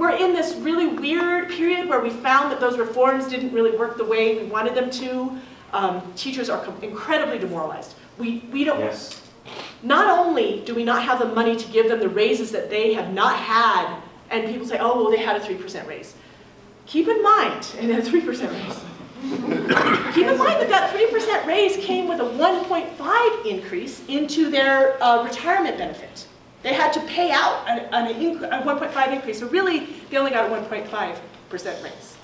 we're in this really weird period where we found that those reforms didn't really work the way we wanted them to. Um, teachers are incredibly demoralized. We, we don't, Yes. not only do we not have the money to give them the raises that they have not had, and people say, oh, well, they had a 3% raise. Keep in mind, and a 3% raise. Keep in mind that that 3% raise came with a 1.5 increase into their uh, retirement benefit. They had to pay out an, an a 1.5 increase, so really, they only got a 1.5% raise.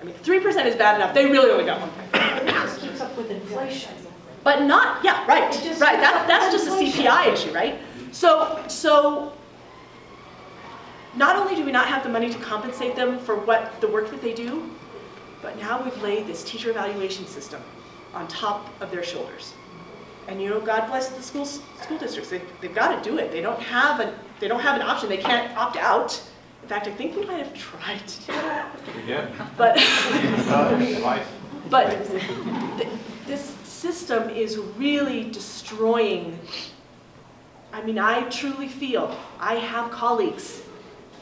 I mean, 3% is bad enough, they really only got 1.5. It just keeps up with inflation. But not, yeah, right, just- right, that's, that's just a. CPI issue, right? So, so, not only do we not have the money to compensate them for what, the work that they do, but now we've laid this teacher evaluation system on top of their shoulders. And you know, God bless the schools, school districts, they, they've got to do it, they don't have a, they don't have an option, they can't opt out. In fact, I think we might have tried to do that, did. but. But th- this system is really destroying, I mean, I truly feel, I have colleagues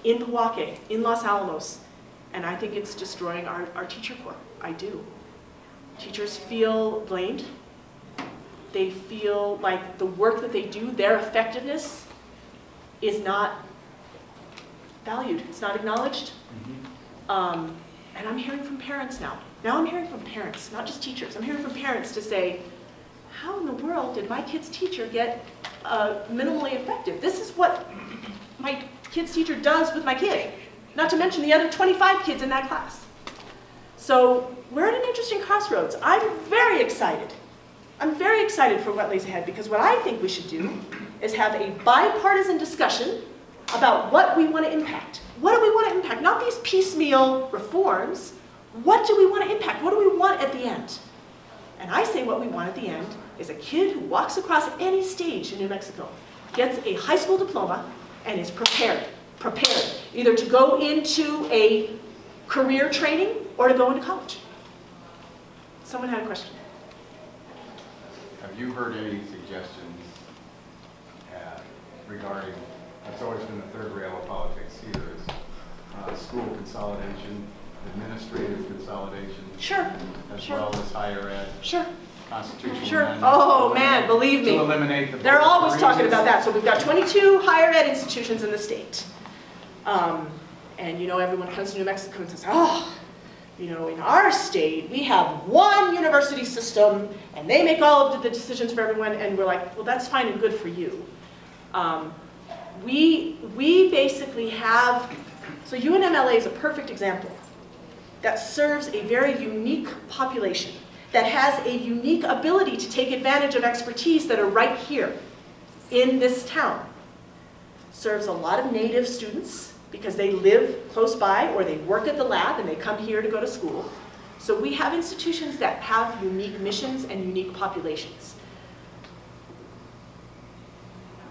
in Pojoaque, in Los Alamos, and I think it's destroying our, our teacher corps. I do. Teachers feel blamed. They feel like the work that they do, their effectiveness, is not valued, it's not acknowledged. Um, and I'm hearing from parents now. Now I'm hearing from parents, not just teachers. I'm hearing from parents to say, how in the world did my kid's teacher get uh, minimally effective? This is what my kid's teacher does with my kid, not to mention the other 25 kids in that class. So we're at an interesting crossroads. I'm very excited. I'm very excited for what lays ahead because what I think we should do is have a bipartisan discussion about what we want to impact. What do we want to impact? Not these piecemeal reforms. What do we want to impact? What do we want at the end? And I say what we want at the end is a kid who walks across any stage in New Mexico, gets a high school diploma, and is prepared, prepared, either to go into a career training or to go into college. Someone had a question. Have you heard any suggestions uh, regarding, that's always been the third rail of politics here, is uh, school consolidation, administrative consolidation, Sure, as Sure. well as higher ed, sure, constitutional sure. amendment. Oh, man, believe me. To eliminate the. They're board of always talking regents. about that. So we've got 22 higher ed institutions in the state. Um, and you know, everyone comes to New Mexico and says, oh, you know, in our state, we have one university system and they make all of the decisions for everyone. And we're like, well, that's fine and good for you. Um, we, we basically have, so UNMLA is a perfect example that serves a very unique population, that has a unique ability to take advantage of expertise that are right here in this town. Serves a lot of native students because they live close by or they work at the lab and they come here to go to school. So we have institutions that have unique missions and unique populations.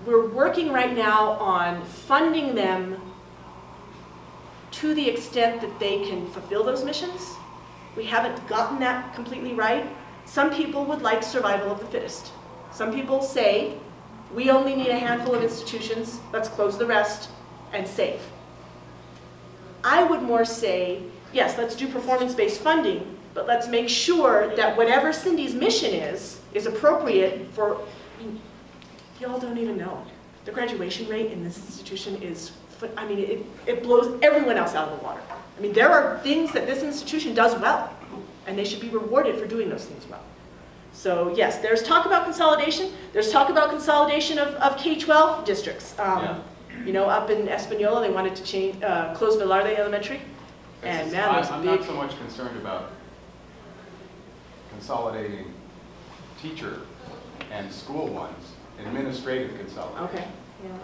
We're working right now on funding them to the extent that they can fulfill those missions. We haven't gotten that completely right. Some people would like survival of the fittest. Some people say, we only need a handful of institutions, let's close the rest and save. I would more say, yes, let's do performance-based funding, but let's make sure that whatever Cindy's mission is, is appropriate for, y'all don't even know. The graduation rate in this institution is, I mean, it, it blows everyone else out of the water. I mean, there are things that this institution does well, and they should be rewarded for doing those things well. So yes, there's talk about consolidation. There's talk about consolidation of, of K-12 districts. Um, Yeah. You know, up in Espanola, they wanted to change, uh, close Velarde Elementary. And man, I'm- there's a I'm big, not so much concerned about consolidating teacher and school ones, administrative consolidation. okay.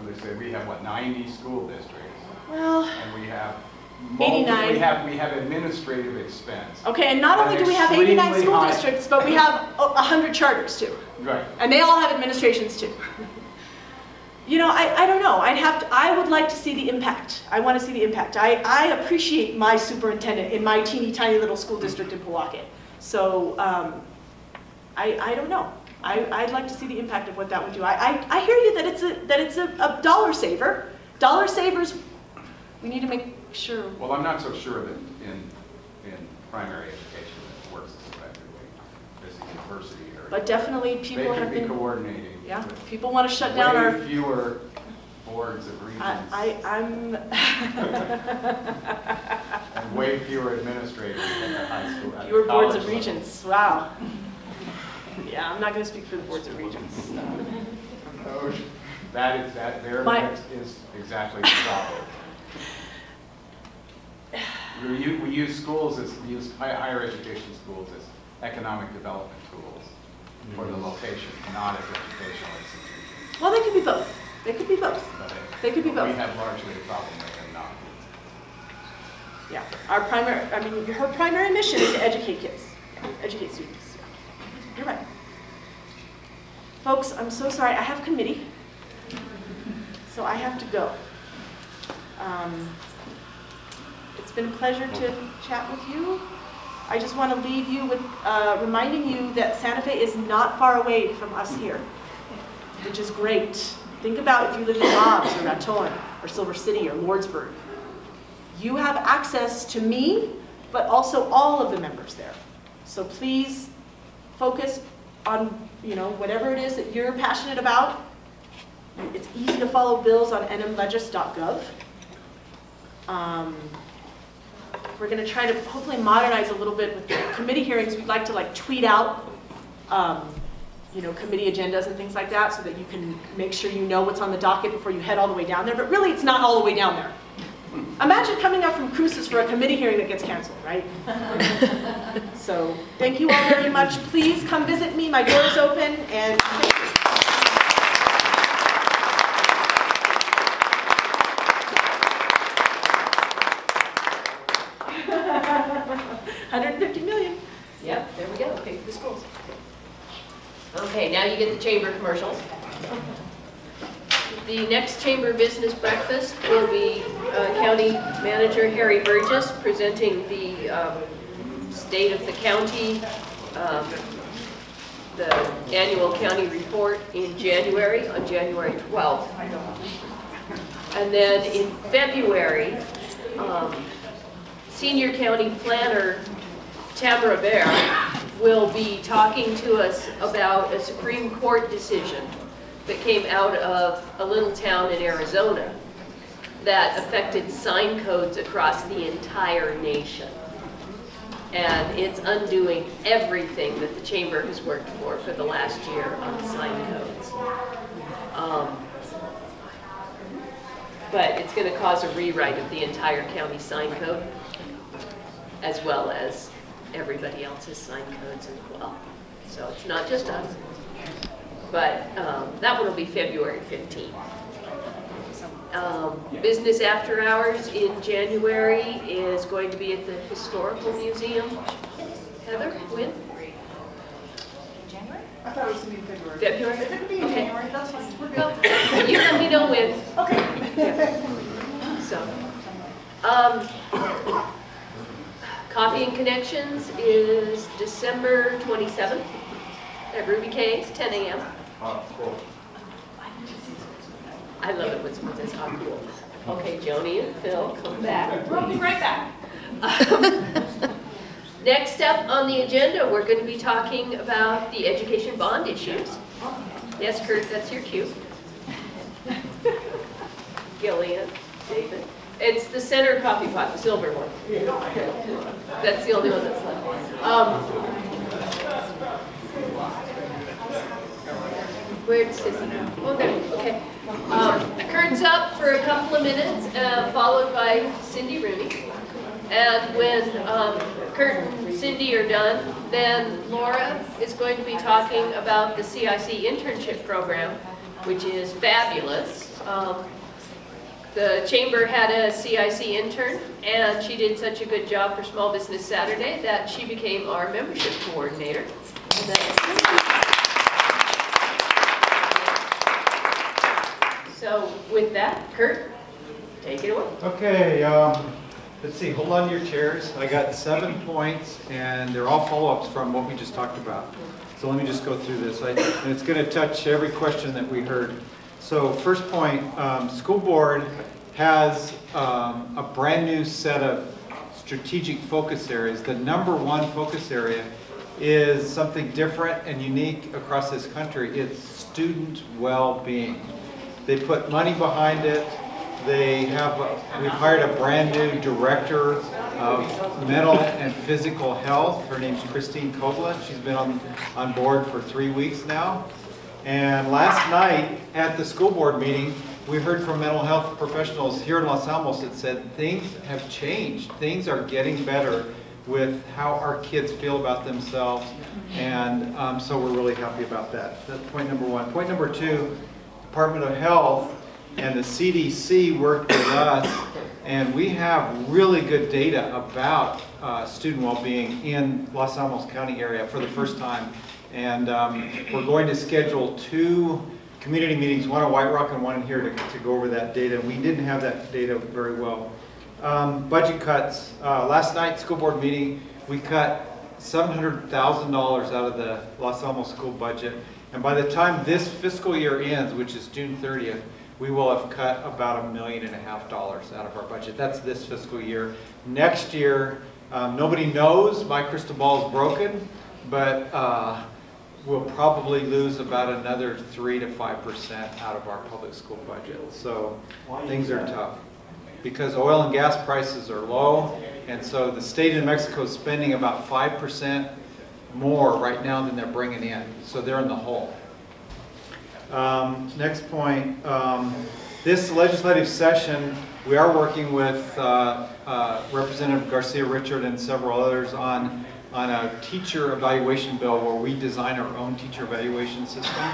When they say we have, what, 90 school districts, Well, and we have multiple, 89. we have, we have administrative expense. okay, and not And only do we have 89 school high. districts, but we have a 100 charters too. Right. And they all have administrations too. You know, I, I don't know. I'd have to, I would like to see the impact. I want to see the impact. I, I appreciate my superintendent in my teeny tiny little school district in Pojoaque. So um, I, I don't know. I, I'd like to see the impact of what that would do. I, I, I hear you that it's a, that it's a, a dollar saver. Dollar savers, we need to make sure, Well, I'm not so sure that in, in primary education it works as effectively as a university area. but definitely people have They could be been, coordinating. Yeah, people want to shut down our, fewer boards of regents. I, I- I'm, And way fewer administrators at the high school. at the fewer boards college of level. regents, wow. Yeah, I'm not going to speak for the boards of regents. No, That is, that, there My- is exactly the problem. We use, we use schools as, we use hi- higher education schools as economic development tools for the location, not as educational institutions. Well, they could be both. They could be both. They could be both. We have largely a problem with them not. Yeah, our primary, I mean, her primary mission is to educate kids, educate students. You're right. Folks, I'm so sorry, I have committee, so I have to go. Um, It's been a pleasure to chat with you. I just want to leave you with, uh, reminding you that Santa Fe is not far away from us here, which is great. Think about if you live in Hobbs or Raton or Silver City or Lordsburg you have access to me, but also all of the members there. So please focus on, you know, whatever it is that you're passionate about. It's easy to follow bills on nmlegis.gov. Um, We're gonna try to hopefully modernize a little bit with the committee hearings. We'd like to like tweet out, um, you know, committee agendas and things like that so that you can make sure you know what's on the docket before you head all the way down there. But really, it's not all the way down there. Imagine coming up from Cruces for a committee hearing that gets canceled, right? So, thank you all very much. Please come visit me, my door is open, and Hundred and fifty million. Yep, there we go, pay for the schools. Okay, now you get the chamber commercials. The next chamber business breakfast will be uh, County Manager Harry Burgess presenting the um, state of the county, um, the annual county report in January, on January 12th. And then in February, um, Senior County Planner Tamara Baer will be talking to us about a Supreme Court decision that came out of a little town in Arizona that affected sign codes across the entire nation. And it's undoing everything that the chamber has worked for for the last year on sign codes. Um, But it's going to cause a rewrite of the entire county sign code as well as everybody else's sign codes as well. So it's not just us. But um, that one will be February 15th. Um, Business After Hours in January is going to be at the Historical Museum. Heather, when? January? I thought it was gonna be February. February? If it could be in Okay. January, that's fine, we're good. Well, You let me know when. Okay. So, um, Coffee and Connections is December 27th at Ruby K's, 10 a.m. Uh, cool. I love it when someone says, how cool. Okay, Joni and Phil, come back. We'll be right back. Next up on the agenda, we're going to be talking about the education bond issues. Yes, Kurt, that's your cue. Gillian, David. It's the center coffee pot, the silver one. That's the only one that's left. Um, Where'd Sissy go? Oh, there, okay. Um, up for a couple of minutes, uh, followed by Cindy Rooney. And when um, Kurt and Cindy are done, then Laura is going to be talking about the CIC internship program, which is fabulous. Um, The chamber had a CIC intern, and she did such a good job for Small Business Saturday that she became our membership coordinator. So with that, Kurt, take it away. Okay, um, let's see, hold on to your chairs. I got seven points, and they're all follow-ups from what we just talked about. So let me just go through this. I- And it's going to touch every question that we heard. So first point, um, school board has um, a brand-new set of strategic focus areas. The number one focus area is something different and unique across this country. It's student well-being. They put money behind it. They have, a- we've hired a brand-new director of mental and physical health. Her name's Christine Kovland. She's been on, on board for three weeks now. And last night at the school board meeting, we heard from mental health professionals here in Los Alamos that said things have changed. Things are getting better with how our kids feel about themselves. And um, so we're really happy about that. That's point number one. Point number two, Department of Health and the CDC worked with us, and we have really good data about uh, student well-being in Los Alamos County area for the first time. And um, we're going to schedule two community meetings, one at White Rock and one in here to, to go over that data. We didn't have that data very well. Um, budget cuts. Uh, last night, school board meeting, we cut $700,000 out of the Los Alamos school budget. And by the time this fiscal year ends, which is June 30th, we will have cut about a million and a half dollars out of our budget. That's this fiscal year. Next year, um, nobody knows, my crystal ball is broken, but uh, we'll probably lose about another three to five percent out of our public school budget. So things are tough. Because oil and gas prices are low, and so the state of New Mexico is spending about five percent more right now than they're bringing in. So they're in the hole. Um, Next point, um, this legislative session, we are working with uh, uh, Representative Garcia Richard and several others on, on a teacher evaluation bill where we design our own teacher evaluation system.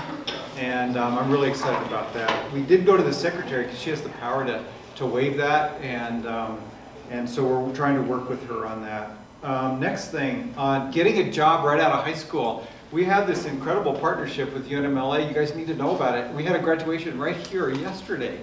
And um, I'm really excited about that. We did go to the secretary because she has the power to, to waive that. And, um, and so we're trying to work with her on that. Um, Next thing, on getting a job right out of high school. We have this incredible partnership with UNMLA. You guys need to know about it. We had a graduation right here yesterday.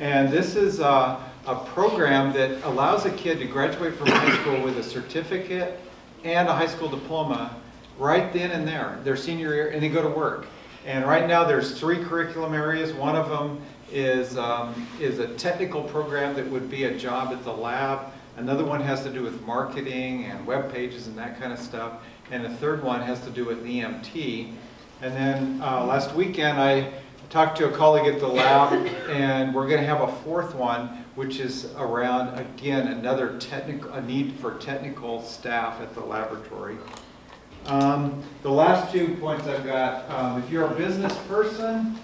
And this is a, a program that allows a kid to graduate from high school with a certificate and a high school diploma right then and there, their senior year, and they go to work. And right now, there's three curriculum areas. One of them is, um, is a technical program that would be a job at the lab. Another one has to do with marketing and web pages and that kind of stuff. And the third one has to do with EMT. And then uh, last weekend, I talked to a colleague at the lab, and we're going to have a fourth one, which is around, again, another technical, a need for technical staff at the laboratory. Um, The last two points I've got, um, if you're a business person,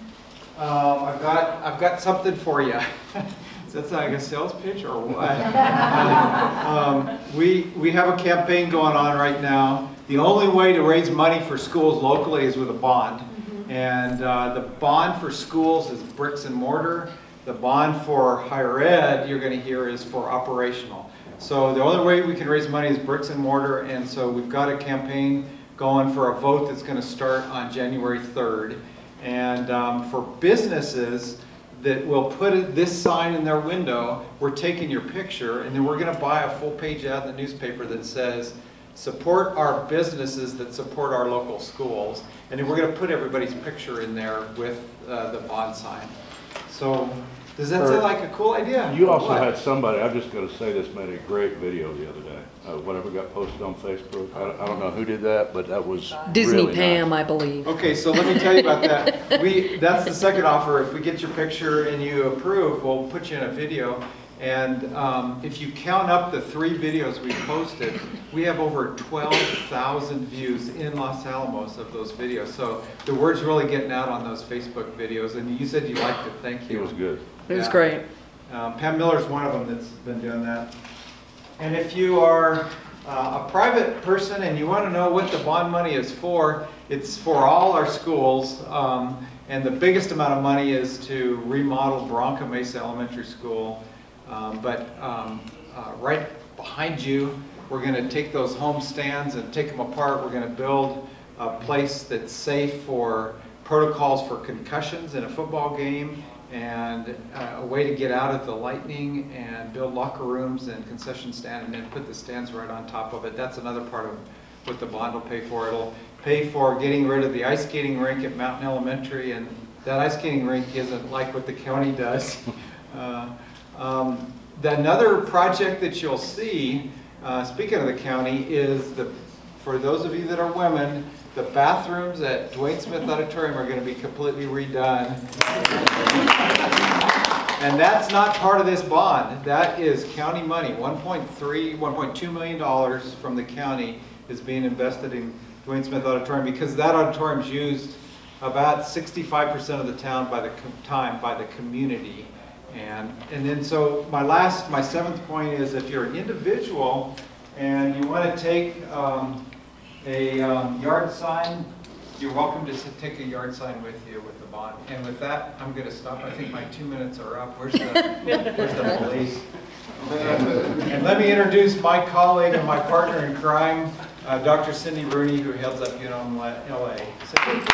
um, I've got, I've got something for you. Is that like a sales pitch or what? Um, We, we have a campaign going on right now. The only way to raise money for schools locally is with a bond. And uh, the bond for schools is bricks and mortar. The bond for higher ed, you're going to hear, is for operational. So the only way we can raise money is bricks and mortar, and so we've got a campaign going for a vote that's going to start on January 3rd. And um, for businesses that will put this sign in their window, we're taking your picture, and then we're going to buy a full-page ad in the newspaper that says, support our businesses that support our local schools. And then we're going to put everybody's picture in there with uh, the bond sign. So, does that sound like a cool idea? You also What? had somebody, I've just got to say this, made a great video the other day. Uh, Whatever got posted on Facebook. I don't- I don't know who did that, but that was Disney really Pam, nice. I believe. Okay, so let me tell you about that. We, that's the second offer. If we get your picture and you approve, we'll put you in a video. And um, if you count up the three videos we posted, we have over 12,000 views in Los Alamos of those videos. So the word's really getting out on those Facebook videos. And you said you liked it. Thank you. It was good. It was great. Um, Pam Miller's one of them that's been doing that. And if you are uh, a private person and you want to know what the bond money is for, it's for all our schools. Um, And the biggest amount of money is to remodel Barranca Mesa Elementary School. Um, But um, uh, right behind you, we're going to take those home stands and take them apart. We're going to build a place that's safe for protocols for concussions in a football game and uh, a way to get out of the lightning and build locker rooms and concession stand and then put the stands right on top of it. That's another part of what the bond will pay for. It'll pay for getting rid of the ice skating rink at Mountain Elementary and that ice skating rink isn't like what the county does. Uh, Um, the- Another project that you'll see, uh, speaking of the county, is the, for those of you that are women, the bathrooms at Duane Smith Auditorium are going to be completely redone. And that's not part of this bond. That is county money. 1.3, 1.2 million dollars from the county is being invested in Duane Smith Auditorium because that auditorium's used about 65% of the town by the time by the community. And, and then so my last, my seventh point is if you're an individual and you want to take um, a um, yard sign, you're welcome to take a yard sign with you with the bond. And with that, I'm going to stop. I think my two minutes are up. Where's the, where's the police? And and let me introduce my colleague and my partner in crime, uh, Dr. Cindy Rooney, who heads up UNMLA. Cindy?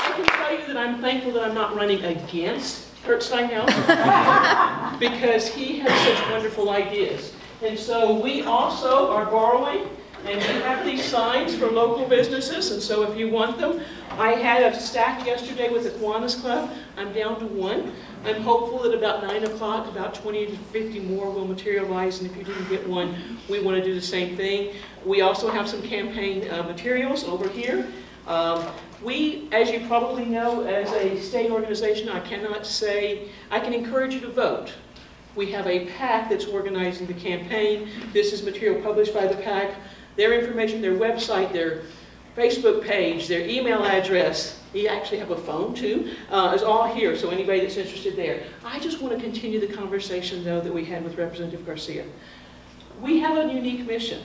I can tell you that I'm thankful that I'm not running against Kurt Steinhaus because he has such wonderful ideas. And so we also are borrowing and we have these signs for local businesses and so if you want them, I had a stack yesterday with the Kiwanis Club. I'm down to one. I'm hopeful that about nine o'clock, about 20 to 50 more will materialize and if you didn't get one, we want to do the same thing. We also have some campaign uh, materials over here. Um, We, as you probably know, as a state organization, I cannot say, I can encourage you to vote. We have a PAC that's organizing the campaign. This is material published by the PAC. Their information, their website, their Facebook page, their email address, they actually have a phone too, uh, is all here, so anybody that's interested there. I just want to continue the conversation, though, that we had with Representative Garcia. We have a unique mission.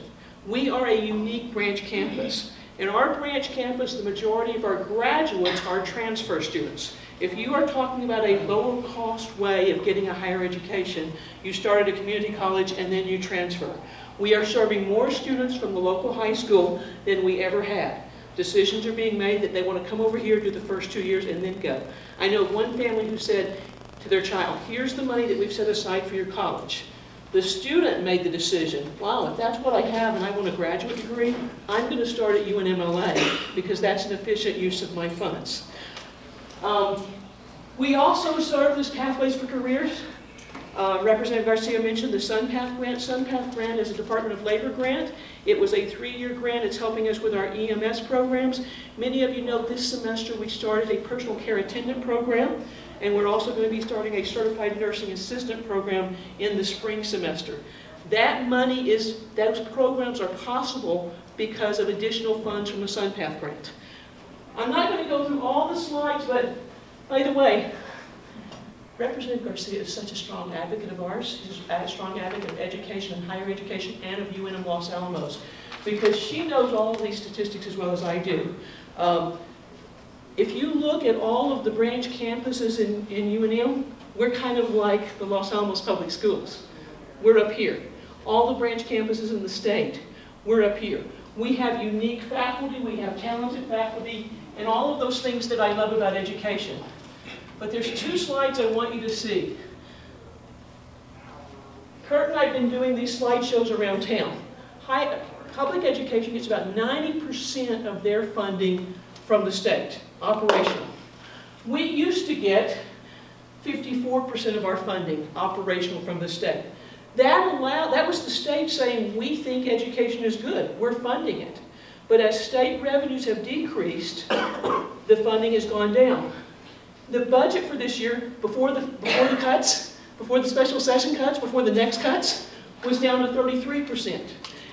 We are a unique branch campus. In our branch campus, the majority of our graduates are transfer students. If you are talking about a lower cost way of getting a higher education, you start at a community college and then you transfer. We are serving more students from the local high school than we ever had. Decisions are being made that they want to come over here, do the first two years, and then go. I know one family who said to their child, here's the money that we've set aside for your college. The student made the decision, wow, if that's what I have and I want a graduate degree, I'm going to start at UNMLA because that's an efficient use of my funds. Um, We also serve as Pathways for Careers. Uh, Representative Garcia mentioned the SunPath grant. SunPath grant is a Department of Labor grant. It was a three-year grant. It's helping us with our EMS programs. Many of you know this semester we started a personal care attendant program, and we're also going to be starting a certified nursing assistant program in the spring semester. That money is, those programs are possible because of additional funds from the SunPath grant. I'm not going to go through all the slides, but by the way, Representative Garcia is such a strong advocate of ours. She's a strong advocate of education and higher education and of UNM Los Alamos because she knows all of these statistics as well as I do. Um, if you look at all of the branch campuses in, in UNM, we're kind of like the Los Alamos Public Schools. We're up here. All the branch campuses in the state, we're up here. We have unique faculty, we have talented faculty, and all of those things that I love about education. But there's two slides I want you to see. Kurt and I have been doing these slideshows around town. High, public education gets about 90% of their funding from the state, operational. We used to get 54% of our funding operational from the state. That allowed, that was the state saying, we think education is good, we're funding it. But as state revenues have decreased, the funding has gone down. The budget for this year, before the, before the cuts, before the special session cuts, before the next cuts, was down to 33%.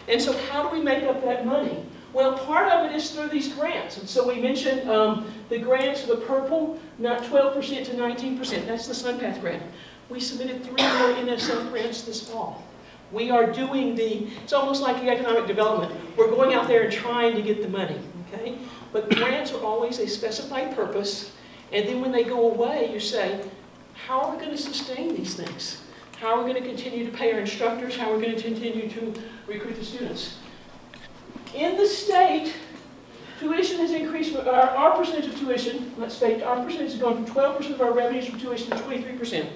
And so how do we make up that money? Well, part of it is through these grants. And so we mentioned um, the grants, the purple, not 12% to 19%. That's the SunPath grant. We submitted three more NSF grants this fall. We are doing the, it's almost like the economic development. We're going out there and trying to get the money, okay? But grants are always a specified purpose, and then when they go away, you say, how are we going to sustain these things? How are we going to continue to pay our instructors? How are we going to continue to recruit the students? In the state, tuition has increased, uh, our, our percentage of tuition, let's say, our percentage has gone from 12% of our revenues from tuition to 23%.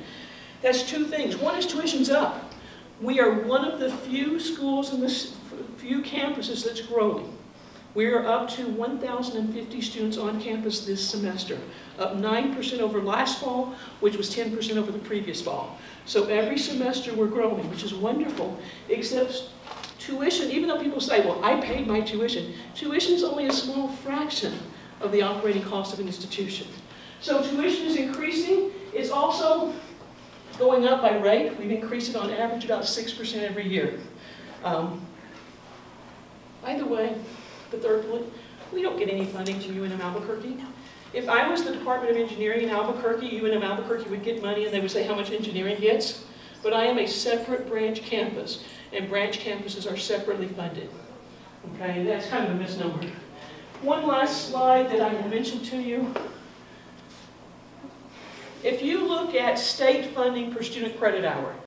That's two things. One is tuition's up. We are one of the few schools in this, few campuses that's growing. We're up to 1,050 students on campus this semester, up 9% over last fall, which was 10% over the previous fall. So every semester we're growing, which is wonderful, except tuition, even though people say, well, I paid my tuition, tuition is only a small fraction of the operating cost of an institution. So tuition is increasing. It's also going up by rate. We've increased it on average about 6% every year. Um, by the way, the third bullet, we don't get any funding to UNM Albuquerque. If I was the Department of Engineering in Albuquerque, UNM Albuquerque would get money and they would say how much engineering gets. But I am a separate branch campus, and branch campuses are separately funded. Okay, that's kind of a misnomer. One last slide that I will mention to you. If you look at state funding per student credit hour,